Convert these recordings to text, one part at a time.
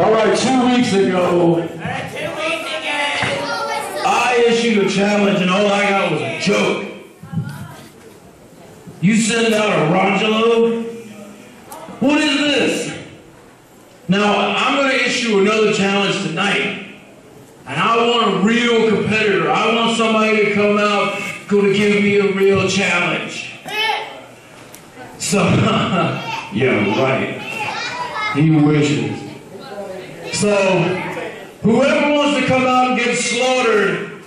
All right, two weeks ago, I issued a challenge and all I got was a joke. You send out a Rongelo? What is this? Now, I'm going to issue another challenge tonight. And I want a real competitor. I want somebody to come out going to give me a real challenge. So, yeah, right. He wishes. So, whoever wants to come out and get slaughtered,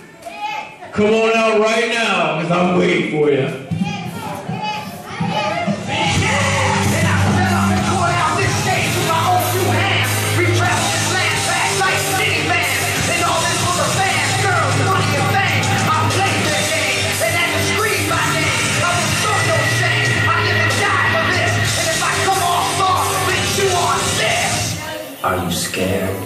come on out right now, because I'm waiting for you. Are you scared?